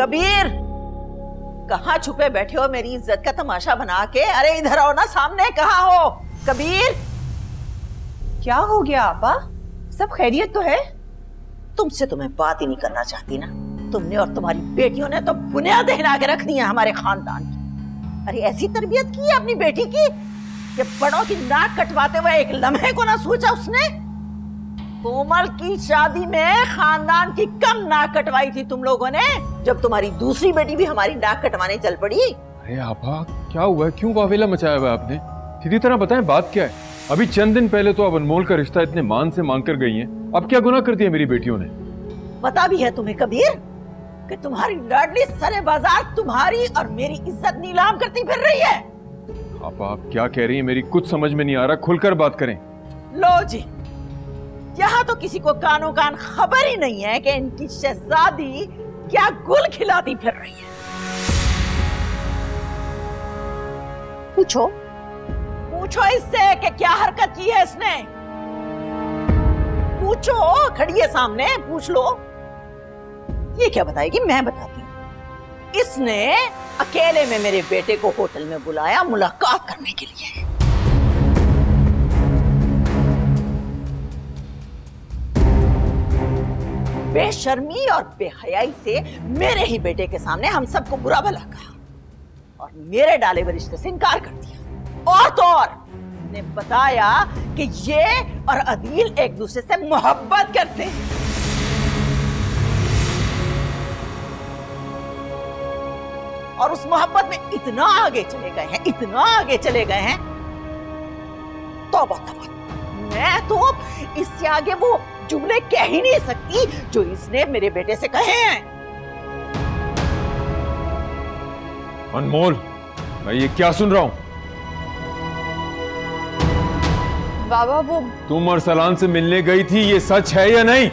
कबीर, कहाँ छुपे बैठे हो मेरी इज़्ज़त का तमाशा बना के? अरे, इधर आओ ना, सामने, कहाँ हो? कबीर! क्या हो गया, आपा? सब खैरियत तो है? तुमसे तो मैं बात ही नहीं करना चाहती ना। तुमने और तुम्हारी बेटियों ने तो बुनियादें हिला के रख दी हैं हमारे खानदान की। अरे, ऐसी तरबियत की है अपनी बेटी की, कि बड़ों की नाक कटवाते हुए एक लम्हे को ना सोचा उसने? कोमल की शादी में खानदान की कम नाक कटवाई थी तुम लोगों ने। जब तुम्हारी दूसरी बेटी भी हमारी नाक कटवाने चल पड़ी। अरे आपा क्या हुआ है? क्यों वावेला मचाया हुआ आपने? सीधी तरह बताएँ बात क्या है? अभी चंद दिन पहले तो अब अनमोल का रिश्ता इतने मान से मांग कर गई हैं। अब क्या गुनाह कर दिया मेरी बेटियों ने? पता भी है तुम्हें कबीर कि तुम्हारी लाडली सरे बाज़ार तुम्हारी और मेरी इज़्ज़त नीलाम करती फिर रही है। आप आप क्या कह रही हैं? मेरी कुछ समझ में नहीं आ रहा। खुलकर बात करें। लो जी। यहाँ तो किसी को कानो कान खबर ही नहीं है कि इनकी शहजादी क्या गुल खिलाती फिर रही है। पूछो। पूछो इससे कि क्या हरकत की है इसने? पूछो खड़ी है सामने, पूछ लो। ये क्या बताएगी? मैं बताती हूँ। इसने अकेले में मेरे बेटे को होटल में बुलाया मुलाकात करने के लिए। बेशर्मी और बेहयाई से मेरे ही बेटे के सामने हम सबको बुरा भला कहा और मेरे डाले हुए रिश्ते से इनकार कर दिया। और तो और ने बताया कि ये और अदील एक दूसरे से मोहब्बत करते हैं। और उस मोहब्बत में इतना आगे चले गए हैं, इतना आगे चले गए हैं। तो बहुत मैं तो इससे आगे वो जुमले कह ही नहीं सकती जो इसने मेरे बेटे से कहे हैं। अनमोल मैं ये क्या सुन रहा हूँ? बाबा वो तुम अरसलान से मिलने गई थी ये सच है या नहीं?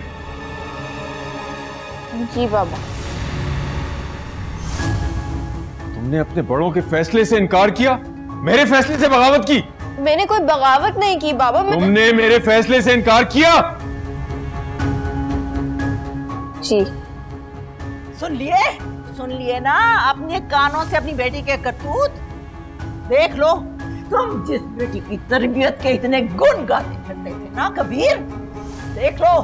जी बाबा। तुमने अपने बड़ों के फैसले से इनकार किया? मेरे फैसले से बगावत की? मैंने कोई बगावत नहीं की बाबा मैं तुमने मेरे फैसले से इनकार किया? जी। सुन लिए? सुन लिए ना? अपने कानों से अपनी बेटी के करतूत। देख लो, तुम जिस बेटी की तरबियत के इतने गुण गाते फिरते थे ना, कबीर? देख लो,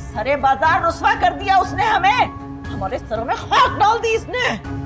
सरे बाज़ार रुसवा कर दिया उसने हमें। हमारे सरों में खाक डाल दी इसने।